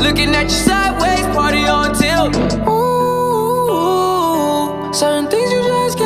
Looking at you sideways, party on tilt. Ooh, certain things you just.